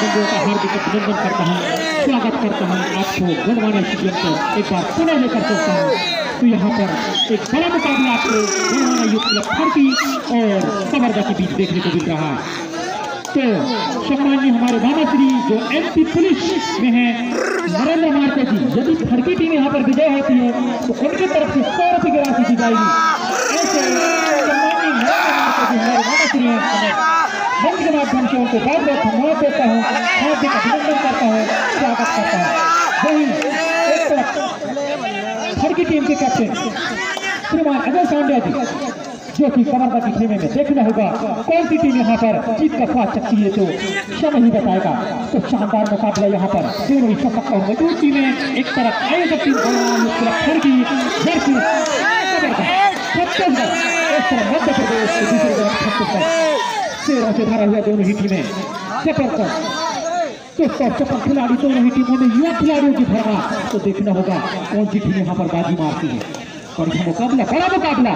बंधुओं का हार्दिक अभिनंदन करता हूँ, स्वागत करता हूँ आपको गुणवाने स्टेडियम पर एक बार पुनः लेकर चलता हूँ। तो यहाँ पर एक बड़ा मुकाबला आपको गुणवाना युद्ध क्लब खड़की और कमरदा के बीच देखने को मिल रहा है। तो सम्मान्य हमारे मामा श्री जो एमपी पुलिस में है, नरेंद्र मार्को जी, यदि खड़की टीम यहाँ पर विजय होती है तो उनकी तरफ़ से सौ रुपये की राशि दी जाएगी। ऐसे सम्मान्य नरेंद्र मार्को जी, हमारे मामा श्री हैं। मंच के माध्यम से उनको बहुत बहुत धन्यवाद देता हूँ। हार्दिक अभिनंदन करता हूँ। स्वागत करता हूँ। वही एक तरफ़ खड़की टीम के कैप्टन श्रीमान अजय पांड्या जी, जो कि कमरदा की खेमे में देखना होगा। कौन सी टीम यहाँ पर जीत का स्वाद चकती है तो समय ही बताएगा। तो शानदार मुकाबला यहाँ पर दोनों ही सशक्त और मज़बूत टीमें एक तरफ़ आयोजक टीम खड़की वर्सेस छत्तीसगढ़ इस तरफ़ मध्य प्रदेश दूसरी तरफ़ छत्तीसगढ़ तेरह से भरा हुआ दोनों ही टीमें। ज़बरदस्त तो चप्पल खिलाड़ी दोनों ही टीमों में युवा खिलाड़ियों की भरना तो देखना होगा कौन सी टीम यहाँ पर बाजी मारती है। यह मुकाबला, बड़ा मुकाबला।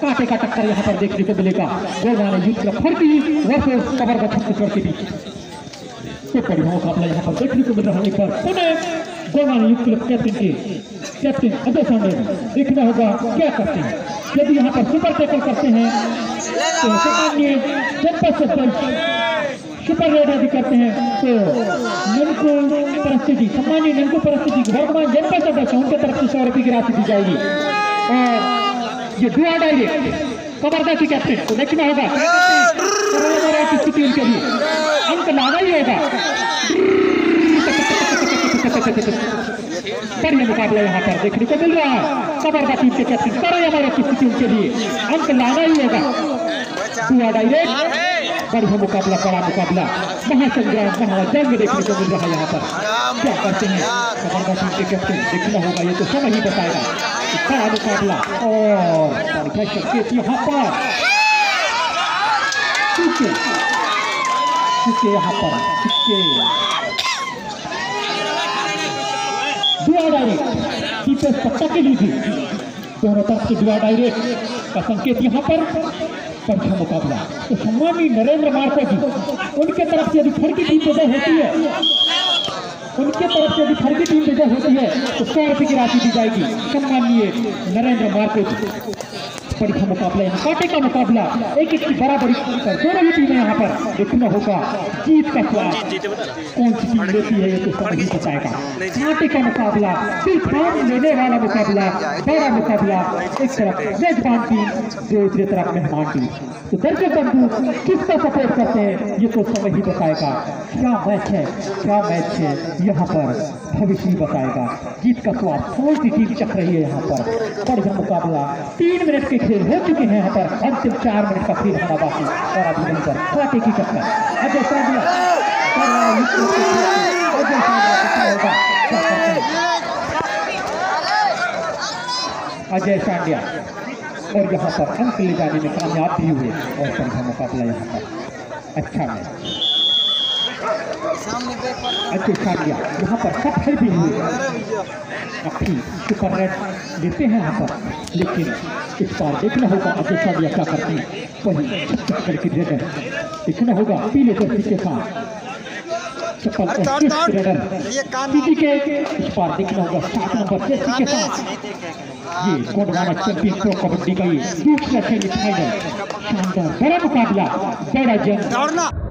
कांटे का टक्कर यहाँ पर देखने को मिलेगा। Golwana youth club फर्की versus cover का छत्तीसगढ़ के बीच तो बढ़िया मुकाबला यहाँ पर देखने को मिल रहा है एक बार पुनः। गोलवाना युद्ध क्लब कैप्टन के, कैप्टन अजय सांडे देखना होगा क्या करते हैं। यदि यहाँ पर सुपर टैकल करते हैं तो सुपर रेड यदि करते हैं तो ननको परिस्थिति सम्मान्य ननको परिस्थिति, वर्तमान जनपद सदस्य उनके तरफ़ से सौ रुपये की राशि दी जाएगी, और ये दुआ डायरेक्ट कमरदा की कैप्टन तो देखना होगा की लिए, अंक लाना ही होगा। बढ़िया मुकाबला यहाँ पर। देखने को मिल रहा है। कमरदा टीम के कैप्टन करो हमारे की स्थिति उनके लिए। अंक लाना ही होगा। दुआ डायरेक्ट बढ़िया मुकाबला, बड़ा मुकाबला। महासंग्राम, महाजंग देखने को मिल रहा है यहाँ पर। क्या करते हैं? कमरदा टीम के कैप्टन देखना होगा, ये तो समय ही बताएगा। बड़ा मुकाबला? और बढ़िया शख्सियत यहाँ पर। यहाँ पर चुके दुआ डायरेक्ट दीपेश पत्ता के लिए दोनों तरफ़ से दुआ डायरेक्ट का संकेत यहाँ पर परीक्षा मुकाबला। तो सम्मानी नरेंद्र मार्को जी, उनके तरफ़ से यदि फर्की टीम विजय होती है, उनके तरफ़ से यदि फर्की टीम विजय होती है तो सौ रुपये की राशि दी जाएगी। सम्मानीय नरेंद्र मार्को जी। बढ़िया मुकाबला यहाँ कांटे का मुकाबला एक एक की बराबरी पर दोनों ही टीमें यहाँ पर देखना होगा जीत का स्वाद? कौन सी टीम लेती है ये तो समझ ही बताएगा कांटे का? मुकाबला तूफ़ान लेने वाला मुकाबला बड़ा मुकाबला एक तरफ़ मेजबान टीम दूसरी तरफ़ मेहमान टीम तो दर्शक बंधु किसका सपोर्ट करते हैं? ये तो समझ ही बताएगा। क्या मैच है? क्या मैच है? यहाँ पर भविष्य बताएगा। जीत का स्वाद कौन सी टीम चख रही है यहाँ पर? बढ़िया मुकाबला। तीन मिनट के खेल हो चुके हैं यहाँ पर। अंतिम चार मिनट का खेल होना बाकी और अभिनंदन काटे की टक्कर अजय साधिया अजय हैं सांडिया और यहाँ पर अंक ले जाने में कामयाब भी हुए। और बढ़िया मुकाबला यहाँ पर अच्छा मैच अजय सांडिया यहाँ पर सफल भी हुए। काफ़ी सुपर रेड लेते हैं यहाँ पर। लेकिन इस बार देखना होगा अजय सांडिया क्या करते हैं? वही की रेडर देखना होगा पीले जर्सी के साथ। चप्पल रेडर पीटी के इस बार देखना होगा सात नंबर जर्सी के साथ। ये गोडवाना चैंपियन प्रो कबड्डी का ये दूसरा सेमीफाइनल शानदार बड़ा मुकाबला बड़ा जंग।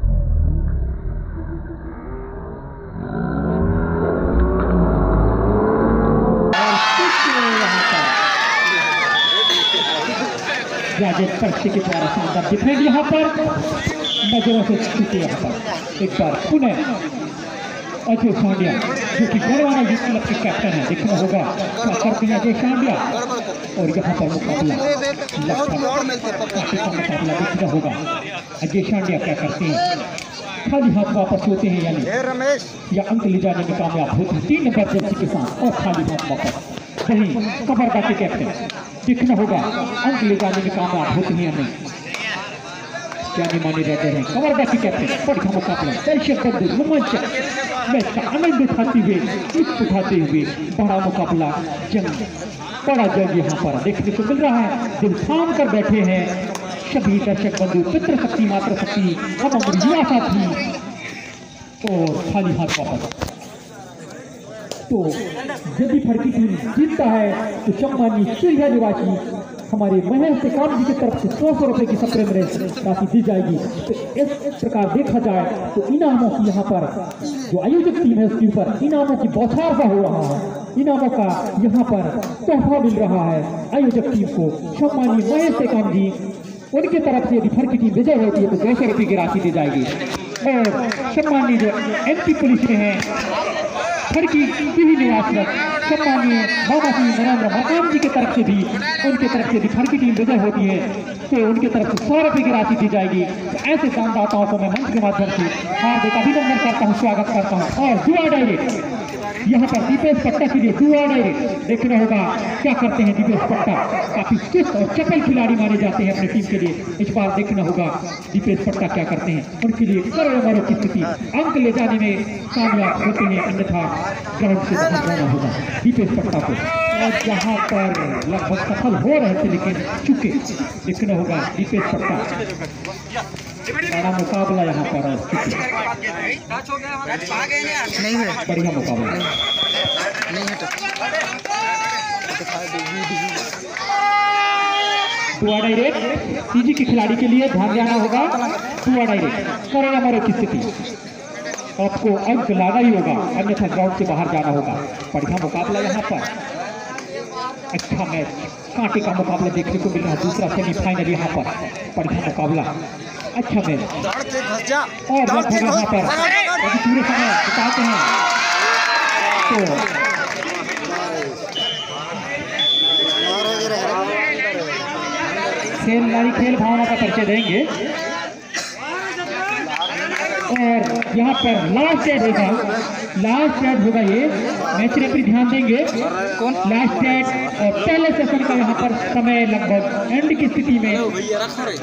राजेश पर्ची के द्वारा शानदार डिफेंड यहाँ पर। नज़रों से छूटे यहाँ पर। एक बार पुनः अजय साडिया जो कि गढ़वाना युद्ध क्लब के कैप्टन है देखना होगा। क्या करते हैं अजय साडिया और यहाँ पर मुकाबला। का मुकाबला देखना होगा। अजय साडिया क्या करते हैं? खाली हाथ वापस होते हैं यानी। या अंक ले जाने में कामयाब होते हैं। तीन नंबर जर्सी के साथ और खाली हाथ वापस। वही कबरदा के कैप्टन देखना होगा? अंक ले जाने में कामयाब होते हैं, नहीं। जाने माने रहते हैं। कमरदा की कैप्टन बढ़िया मुकाबला दर्शक बंधु, रोमांचक। मैच का आनंद उठाते हुए लुत्फ उठाते हुए बड़ा मुकाबला जंग, बड़ा जंग यहाँ पर देखने को मिल रहा है। दिल थाम कर बैठे हैं सभी दर्शक, बंधु पितृ शक्ति मातृ शक्ति हम अमर युवा साथी। और खाली हाथ वापस। तो यदि फड़की टीम जीतता है तो सम्मानी सूर्या निवासी हमारे महेश टेकाम जी की तरफ़ से सौ सौ रुपए की सप्रेम रेस राशि दी जाएगी। तो इस प्रकार देखा जाए तो इनामों की यहाँ पर जो आयोजक टीम है, उसके ऊपर इनामों की बौछार सा हो रहा है। इनामों का यहाँ पर तोहफा मिल रहा है। आयोजक टीम को सम्मानी महेश टेकाम जी, उनकी तरफ़ से यदि फ़र्क टीम विजय होती है तो दो सौ रुपये की राशि दी जाएगी। और सम्मानी जो एमपी पुलिस में है फड़की टीवी निवास सम्मानीय सिंह नरेंद्र मकाम जी की तरफ़ से भी, उनके तरफ़ से भी खड़की टीम विजय होती है तो उनके तरफ़ से सौ रुपये की राशि दी जाएगी। तो ऐसे दानदाताओं को मैं मंच के माध्यम से हार्दिक अभिनंदन करता हूँ, स्वागत करता हूँ, और जुआ डायरेक्ट यहाँ पर दीपेश पट्टा के लिए जुआ डायरेक्ट देखना होगा। क्या करते हैं दीपेश पट्टा? काफ़ी चुस्त और चपल खिलाड़ी माने जाते हैं अपनी टीम के लिए। इस बार देखना होगा दीपेश पट्टा क्या करते हैं। उनके लिए करोड़ों मरों की स्थिति। अंक ले जाने में कामयाब होते हैं, अन्यथा ग्राउंड से जाना होगा दीपेश पट्टा को। जहाँ पर लगभग सफल हो रहे थे, लेकिन चुके। देखना होगा दीपेश पट्टा। बड़ा मुकाबला यहाँ पर है। नहीं है। बढ़िया मुकाबला। नहीं है तो। टुआ डायरेक्ट पीजी के खिलाड़ी के लिए ध्यान देना होगा। टुआ डायरेक्ट करोना मरो की स्थिति। आपको अंक लाना ही होगा। अन्यथा ग्राउंड से बाहर जाना होगा। बढ़िया मुकाबला यहाँ पर। अच्छा मैच कांटे का मुकाबला देखने को मिल रहा है। दूसरा सेमीफाइनल यहाँ पर। बढ़िया मुकाबला। अच्छा मैच दौड़ते घस जा। और यहाँ पर। अभी पूरे समय बिताते हैं। तो खेल नारी खेल भावना का परिचय देंगे। और यहाँ पर लास्ट एड होगा। लास्ट एड होगा ये। मैच रेफरी ध्यान देंगे। कौन? लास्ट एड और पहले सेशन का यहाँ पर समय लगभग एंड की स्थिति में। भैया रखो रे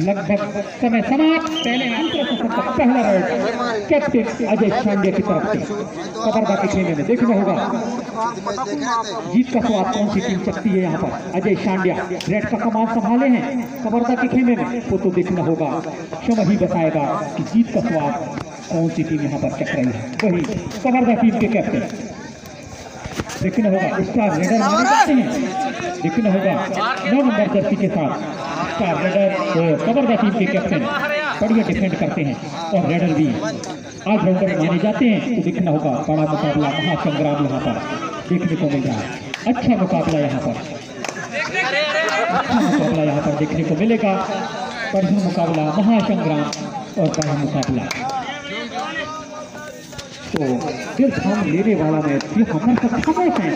लगभग समय समाप्त। पहले का पहला राउंड कैप्टन अजय शांडे की तरफ़ से। कबरदा के खेमे में देखना होगा। जीत का स्वाद कौन सी टीम सकती है यहाँ पर? अजय शांड्या रेड का कमान संभाले हैं। कबरदा के खेमे में वो तो देखना होगा। समय ही बताएगा कि जीत का स्वाद कौन सी टीम यहाँ पर चक रही है। वही कबरदा टीम के कैप्टन। देखना होगा स्टार रेडर माने जाते हैं। देखना होगा नौ नंबर जर्सी के साथ स्टार रेडर कबरदा टीम के कैप्टन बढ़िया डिफेंड करते हैं और रेडर भी। ऑलराउंडर माने जाते हैं तो देखना होगा बड़ा मुकाबला महासंग्राम यहाँ पर देखने को मिल रहा है। अच्छा मुकाबला यहाँ पर। अच्छा मुकाबला यहाँ पर देखने को मिलेगा। बढ़िया मुकाबला महासंग्राम और बड़ा मुकाबला। तो दिल थाम लेने वाला मैच ये हमारे साथ खामोश है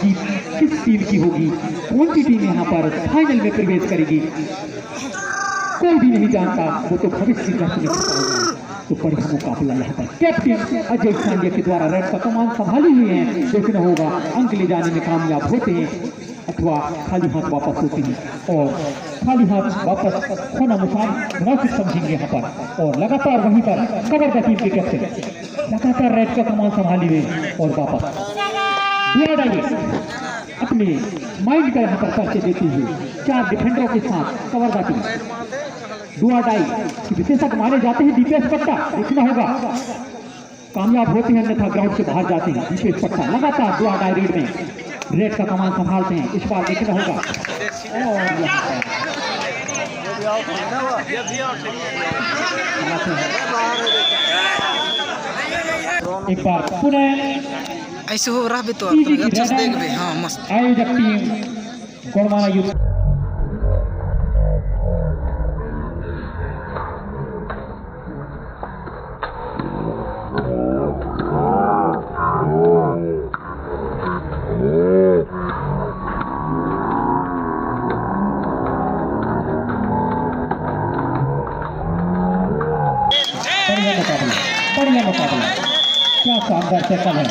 कि किस टीम की होगी, कौन सी टीम यहाँ पर फाइनल में प्रवेश करेगी, कोई भी नहीं जानता, वो तो भविष्य का सुनिश्चित होगा। तो बढ़िया मुकाबला यहाँ पर कैप्टन अजय खांडिया के द्वारा रेड का कमान संभाली हुई है। देखना होगा, अंक ले जाने में कामयाब होते हैं। अथवा खाली हाथ वापस होते हैं और खाली हाथ वापस होना मुसान मुनासिब समझेंगे यहाँ पर और लगातार वहीं पर कबर टीम के कैप्टन लगातार रेड का कमान संभाली हुई और वापस अपने माइंड का यहाँ पर परिचय देती हुई चार डिफेंडरों के साथ कवर टीम दुआ डाई के विशेषक माने जाते हैं दीपेश पट्टा देखना होगा कामयाब होते हैं अन्यथा ग्राउंड से बाहर जाते हैं दीपेश पट्टा लगातार दुआ डाई रेड में रेड का कमान संभालते हैं इस बार देखना होगा। एक बार पुनः ऐसे हो रहा भी तो अच्छा देख भी हाँ मस्त आयोजक टीम गोड़माना युद्ध बढ़िया मुकाबला बढ़िया मुकाबला क्या शानदार टैकल है?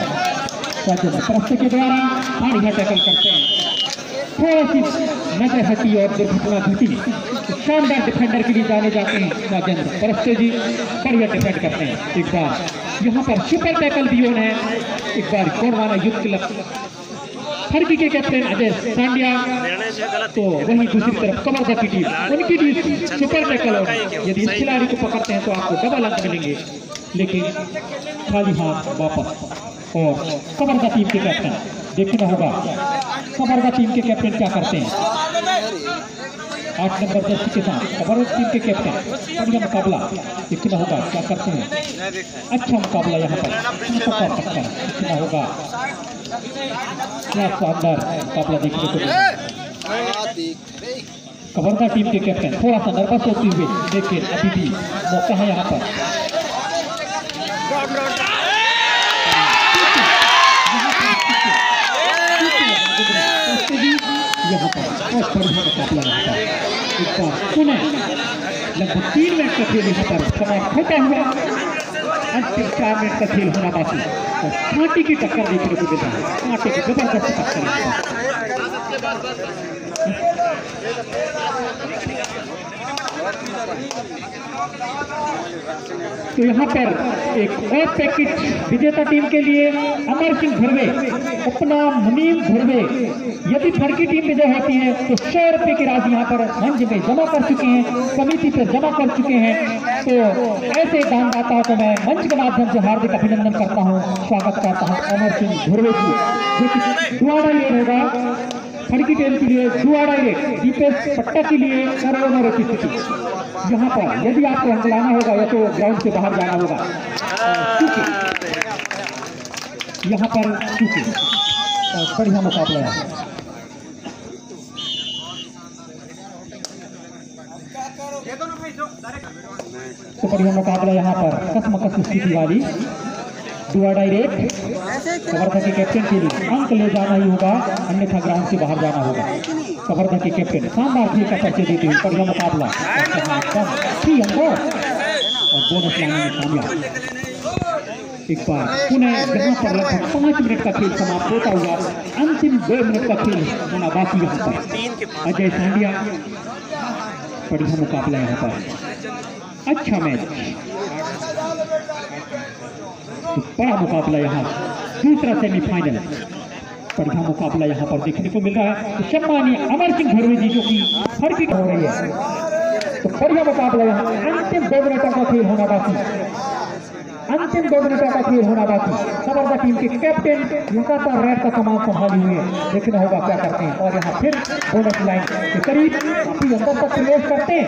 में प्रस्त के द्वारा बढ़िया टैकल करते हैं। थोड़ी सी नज़र हटी और दुर्घटना घटी। शानदार डिफेंडर के लिए जाने जाते हैं, राजेंद्र। परस्ते जी, बढ़िया डिफेंड करते हैं। एक बार यहाँ पर सुपर टैकल भी है। एक बार कोरवाना युद्ध हरकी के कैप्टन अजय सांडिया तो वही दूसरी तरफ़ कमर की टीम उनकी टीम सुपर टैकल और यदि इस खिलाड़ी को पकड़ते हैं तो आपको डबल अंक मिलेंगे। लेकिन खाली हाथ वापस और कमरदा टीम के कैप्टन देखना होगा कमरदा टीम के कैप्टन क्या करते हैं। आठ नंबर दस के साथ कमरदा टीम के कैप्टन बढ़िया मुकाबला। देखना होगा क्या करते हैं। अच्छा मुकाबला यहाँ पर। हाथों का टक्कर देखना होगा। क्या शानदार मुकाबला देखने को कबरदा टीम के कैप्टन, थोड़ा सा नर्वस होते हुए लेकिन अभी भी मौका है यहाँ पर। यहाँ पर बहुत बढ़िया मुकाबला रहता है एक सुने। लगभग तीन मिनट का खेल यहाँ पर, समय होता हुआ। अंतिम चार मिनट का खेल होना बाकी। और कांटे की टक्कर देखने को मिलता है। कांटे की ज़बरदस्त टक्कर। तो यहाँ पर एक और पैकेट विजेता टीम के लिए अमर सिंह धुर्वे अपना मुनीम धुर्वे यदि फड़की टीम विजय होती है तो सौ रुपए की राशि यहाँ पर मंच में जमा कर चुके हैं, समिति पर जमा कर चुके हैं। तो ऐसे दानदाताओं को मैं मंच के माध्यम से हार्दिक अभिनंदन करता हूँ, स्वागत करता हूँ अमर सिंह धुर्वे की जो कि दुआरा ये होगा फड़की टीम के लिए दुआरा ये, दीपेश पट्टा के लिए सर्वोमर की स्थिति यहाँ पर, यदि आपको अंक लाना होगा, या तो ग्राउंड से बाहर जाना होगा। यहाँ पर बढ़िया मुकाबला है। तो बढ़िया मुकाबला यहाँ पर कसम कस स्थिति वाली। दुआ डायरेक्ट कवर्धा के कैप्टन के लिए अंक ले जाना ही होगा, अन्यथा ग्राउंड से बाहर जाना होगा। कवर्धा के कैप्टन शानदार खेल का परिचय देते हुए बढ़िया मुकाबला। और बोनस लाने में कामयाब। एक बार पुनः यहाँ पर लगभग पाँच मिनट का खेल समाप्त होता हुआ अंतिम दो मिनट का खेल होना बाकी यहाँ पर अजय सांडिया, बढ़िया मुकाबला यहाँ पर। अच्छा मैच तो बड़ा मुकाबला यहाँ दूसरा सेमीफाइनल बढ़िया मुकाबला यहाँ पर देखने को मिल रहा है। तो सम्मानीय अमर सिंह धुर्वे जी जो कि फर्की हो रही है। तो बढ़िया मुकाबला यहाँ। अंतिम दो मिनटों का खेल होना बाकी अंतिम दो मिनटों का खेल होना बाकी खबरदार टीम के कैप्टन लगातार रेड का कमान संभाली हुई है। देखना होगा क्या करते हैं। और यहाँ फिर बोनस लाइन के करीब काफ़ी अंदर तक प्रवेश करते हैं।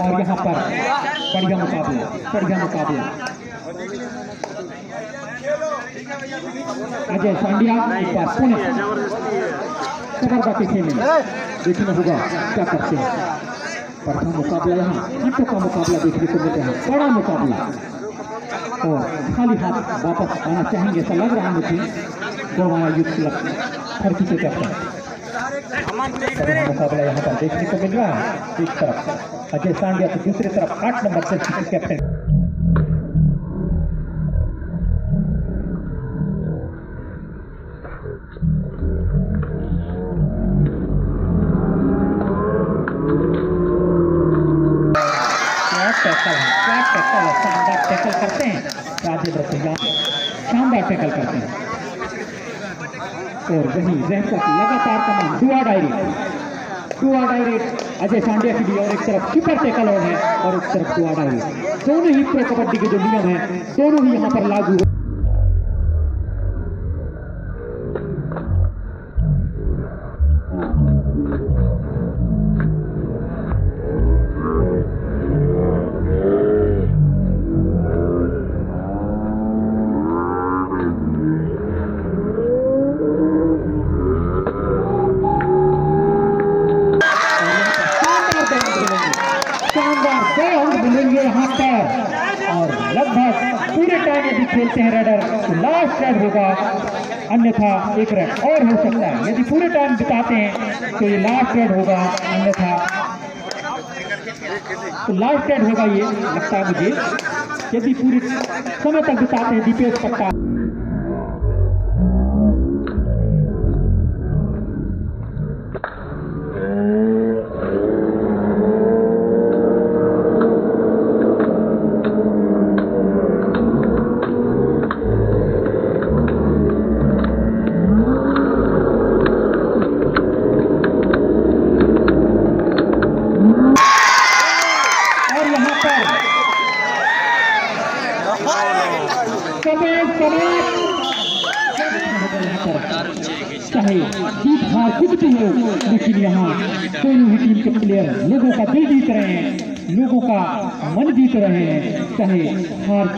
और यहाँ पर बढ़िया मुकाबला बढ़िया मुकाबला। अजय सांडिया एक बार पुणे खबरदार के खेल देखना होगा क्या करते हैं प्रथम मुकाबला यहाँ हाथों का मुकाबला देखने को मिल रहा है. बड़ा मुकाबला. और खाली हाथ वापस आना चाहेंगे ऐसा लग रहा मुझे गोवाया युद्ध क्लब हरकी के कैप्टन मुकाबला यहाँ पर देखने को मिल रहा है एक तरफ़. अजय सांडिया तो दूसरी तरफ़. आठ नंबर से कैप्टन और वही रहकर लगातार तमाम दुआ डायरी दुआ डायरी अजय सांडिया की भी और एक तरफ़ सुपर टेकल है और एक तरफ़ दुआ डायरी दोनों ही प्रो कबड्डी के जो नियम है दोनों ही यहाँ पर लागू एक रन और हो सकता है। यदि पूरे टाइम बिताते हैं तो ये लास्ट रेड होगा, अन्यथा तो लास्ट रेड होगा ये, लगता है मुझे। यदि पूरे समय तक बिताते हैं दीपेश पक्का। चाहे हार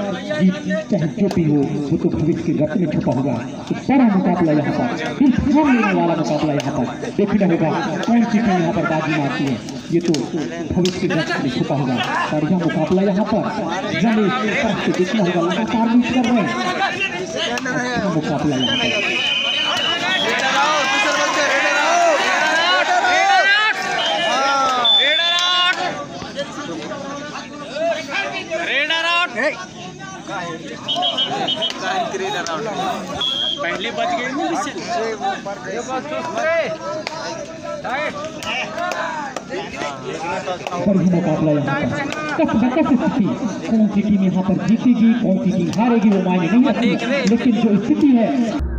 जीत चाहे जो भी हो, वो तो भविष्य के रक्त में छुपा होगा। एक बड़ा मुकाबला यहाँ पर थाम लेने वाला मुकाबला यहाँ पर। देखना होगा, कौन सी टीम यहाँ पर बाजी मारती है। ये तो भविष्य के रक्त में छुपा होगा। और यह मुकाबला यहाँ पर तरफ़ देखना होगा, लगातार अच्छा मुकाबला यहाँ पर। पहले बच गए ना इससे मुकाबला यहाँ पर कस बकस स्थिति कौन सी टीम यहाँ पर जीतेगी कौन सी टीम हारेगी वो मायने नहीं रखती। लेकिन जो स्थिति है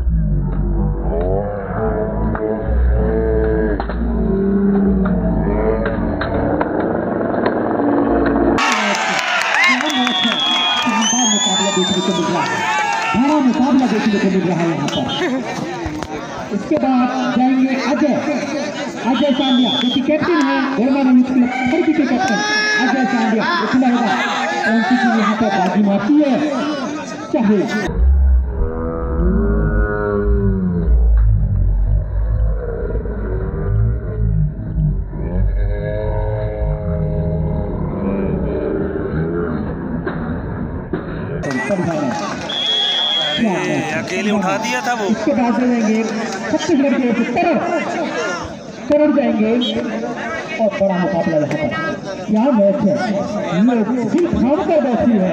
बड़ा मुकाबला देखने को मिल रहा है यहाँ पर। इसके बाद जाएँगे अजय। अजय सांडिया जो कि कैप्टन है गोलमाल यूथ क्लब खड़की के कैप्टन अजय सांडिया देखना होगा। कौन यहाँ पर बाजी मारती है? अकेले उठा दिया था वो। के और बड़ा मुकाबला क्या मैच है? लोग कर बैठी है।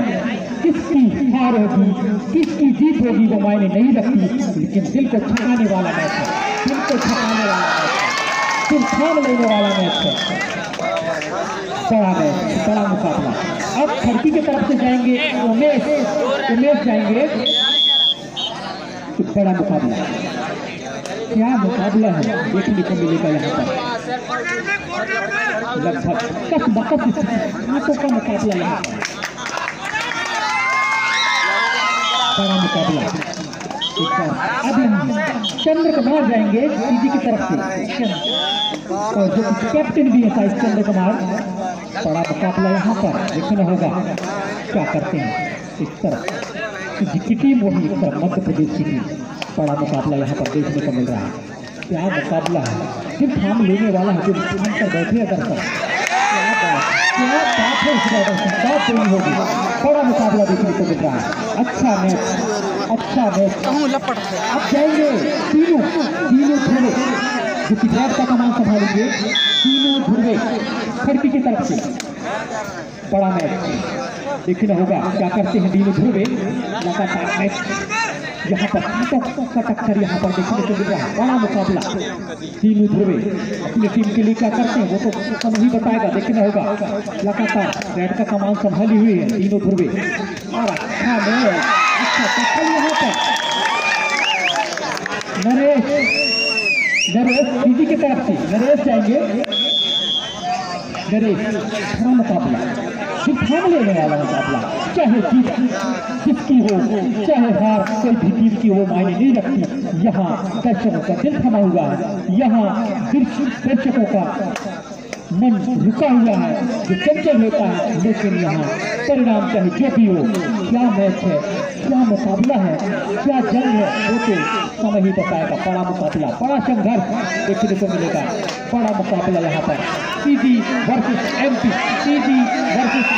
किसकी हार होगी, किसकी जीत होगी वो मायने नहीं रखती। लेकिन दिल को छकाने वाला मैच है। दिल को वाला मैच है। लेने वाला मैच है। बड़ा मैच, बड़ा मुकाबला। अब खड़की की तरफ़ से जाएँगे। उमेश उमेश जाएँगे। एक बड़ा मुकाबला। क्या मुकाबला है? देखने को मिलेगा यहाँ पर। लगभग कस बकस हाथों का मुकाबला यहाँ पर। बड़ा मुकाबला। अब हम चंद्र कुमार जाएँगे सीधी की तरफ़ से। और जो कैप्टन भी है साइज़ चंद्र कुमार, बड़ा मुकाबला यहाँ पर। देखना होगा। क्या करते हैं? इस तरफ़। की टीम वही मध्य प्रदेश की टीम बड़ा मुकाबला यहाँ पर देखने को मिल रहा है। क्या मुकाबला है? सिर्फ़ थाम लेने वाला है जो थाम कर बैठे दर्शक क्या बात है इसका दर्शक बात पूरी होगी? बड़ा मुकाबला देखने को मिल रहा है। अच्छा मैच अच्छा मैच लपट अब जाएँगे तीनों तीनों ध्रुवे। जो कि बैट का कमान संभालेंगे तीनों ध्रुवे। खड़की की तरफ़ से। बड़ा मैच देखना होगा क्या करते हैं तीनों ध्रुवे लगातार मैच यहाँ पर का टक्कर यहाँ पर देखने को मिल रहा है। बड़ा मुकाबला। तीनों ध्रुवे अपनी टीम के लिए क्या करते हैं, वो तो समय ही बताएगा, देखना होगा। लगातार बैट का कमान संभाली हुई है तीनों ध्रुवे और अच्छा मैच अच्छा टक्कर यहाँ पर। नरेश नरेश सीधी की तरफ़ से नरेश जाएँगे। नरेश बड़ा मुकाबला। सिर्फ़ थाम लेने वाला मुकाबला चाहे जीत किसकी हो, चाहे हार कोई भी टीम की वो मायने नहीं रखती। यहाँ दर्शकों का दिल थमा हुआ है। यहाँ दर्शकों का मन रुका हुआ है। जो चंचल होता है, लेकिन यहाँ परिणाम चाहे जो भी हो, क्या मैच है, क्या मुकाबला है, क्या जंग है, वो तो समय ही बताएगा। बड़ा मुकाबला, बड़ा संघर्ष देखने को मिलेगा। बड़ा मुकाबला यहाँ पर। Sidhi versus MP Sidhi versus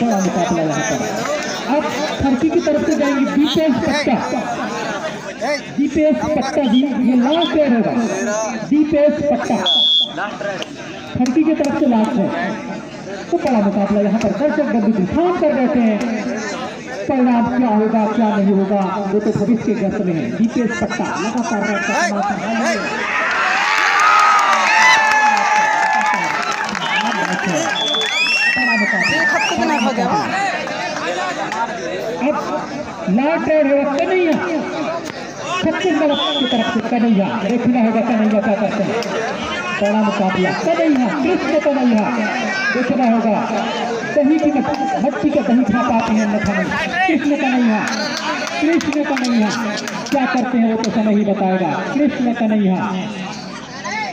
बड़ा मुकाबला यहाँ पर अब खड़की की तरफ़ से जाएँगे दीपेश पट्टा दीपेश पट्टा जी ये लास्ट रेड होगा दीपेश पट्टा खड़की की तरफ़ से लास्ट है तो बड़ा मुकाबला यहाँ पर दर्शक बंधु दिखान कर बैठे हैं परिणाम क्या होगा क्या नहीं होगा वो तो भविष्य के ग्रस्त में है दीपेश पट्टा लगातार रेड का कमाल संभाल रहे हैं। बड़ा मुकाबला एक हफ़्ते के ना हो जाओ कन्हैया छत्तीसगढ़ की तरफ़ से कन्हैया देखना होगा कन्हैया क्या करते हैं बड़ा मुकाबला कन्हैया कृष्ण कन्हैया देखना होगा दही की मट्टी का दही खा पाते हैं अन्यथा नहीं कृष्ण कन्हैया कृष्ण कन्हैया क्या करते हैं वो तो समय ही बताएगा कृष्ण कन्हैया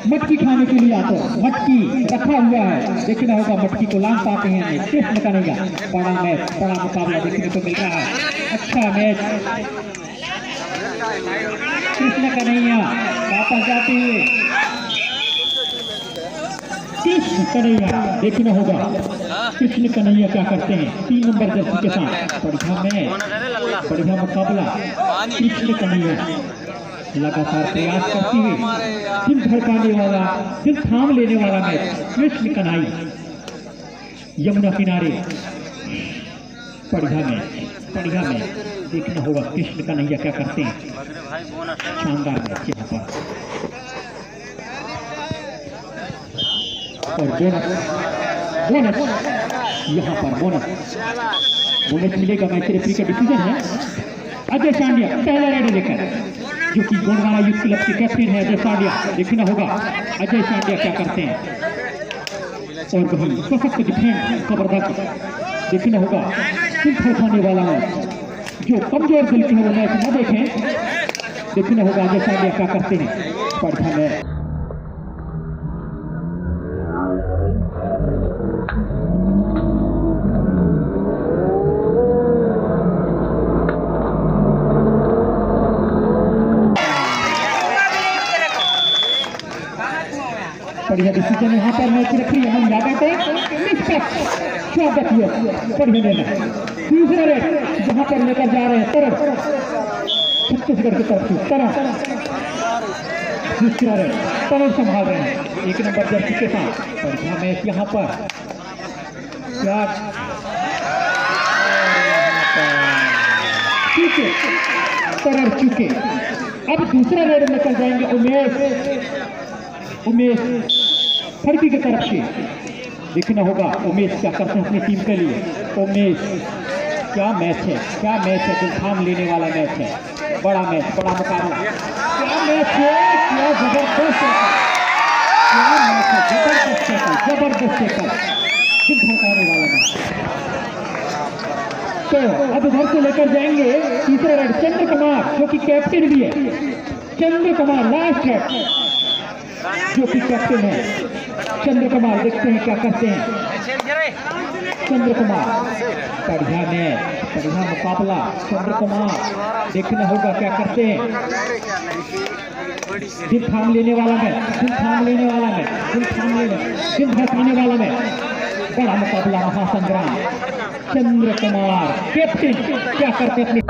मटकी खाने के लिए आते मटकी रखा हुआ है देखना होगा मटकी को लांग पाते हैं कृष्ण कन्हैया बड़ा मैच बड़ा मुकाबला देखने को मिल रहा है अच्छा मैच कृष्ण कन्हैया वापस जाते हुए। कृष्ण कन्हैया, देखना होगा। कृष्ण कन्हैया क्या करते हैं? तीन नंबर जर्सी के साथ। बढ़िया मैच बढ़िया मुकाबला। कृष्ण कन्हैया लगातार प्रयास करती हुई दिल धड़काने वाला, दिल थाम लेने वाला मैच कृष्ण कन्हई यमुना किनारे। बढ़िया मैच बढ़िया मैच देखना होगा कृष्ण कन्हैया क्या करते हैं? शानदार मैच यहाँ पर और बोनस बोनस, यहाँ पर बोनस। बोनस मिलेगा मैच रेफरी का डिसीज़न है। अजय सांडिया पहला रेड लेकर। जो कि गोंडवाना यूथ क्लब के कैप्टन है अजय सांडिया देखना होगा। अजय सांडिया क्या करते हैं? और वही सशक्त डिफेंस खबरदार देखना होगा दिल धड़काने वाला है जो कमज़ोर दिल के हैं मैच न देखें। देखना होगा अजय सांडिया क्या करते हैं। बढ़िया मैच बढ़िया डिसीज़न यहाँ पर मैच रखी। है हम यादव को स्वागत हुआ बढ़िया। रेट जहाँ पर लेकर जा रहे हैं। तरफ़। छत्तीसगढ़ की तरफ़ से। तरफ़। रेट तरफ़ संभाल रहे हैं। एक नंबर जर्सी के साथ। बढ़िया मैच यहाँ पर चुके तरफ़ चुके। अब दूसरा रेड लेकर जाएँगे उमेश। उमेश फड़की की तरफ़ से। देखना होगा उमेश क्या करते हैं अपनी टीम के लिए। उमेश क्या मैच है? क्या मैच है? दिल थाम लेने वाला मैच है। बड़ा मैच बड़ा मुकाबला। क्या मैच है? क्या ज़बरदस्त है? क्या मैच है? ज़बरदस्त है ज़बरदस्त दिल धड़काने वाला मैच तो अब इधर से लेकर जाएँगे तीसरा रेड चंद्र कुमार जो कि कैप्टन भी है। चंद्र कुमार लास्ट है। जो कि कैप्टन है। चंद्र कुमार देखते हैं क्या करते हैं। चंद्र कुमार बढ़िया में बढ़िया मुकाबला चंद्र कुमार देखना होगा क्या करते हैं। दिल थाम लेने वाला में दिल थाम लेने वाला में दिल थाम लेने दिल धड़काने वाला में। बड़ा मुकाबला महासंग्राम। चंद्र कुमार कैप्टन क्या करते अपने